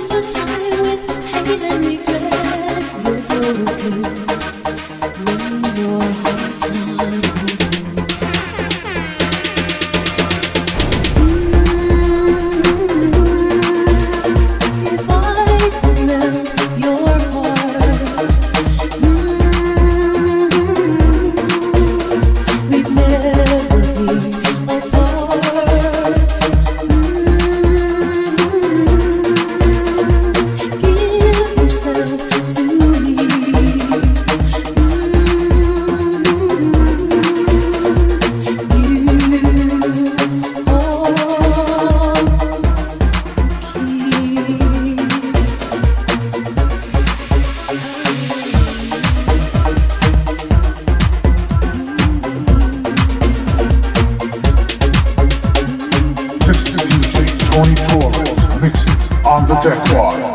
waste of time with hanging and regret. You're broken. 24, mixes on the deck wall.